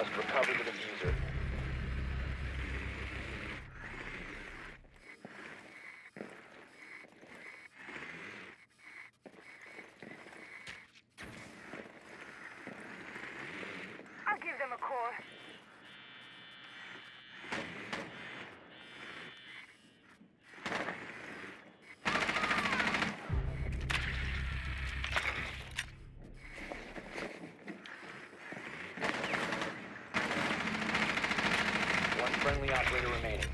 must recover the diffuser. core. One friendly operator remaining.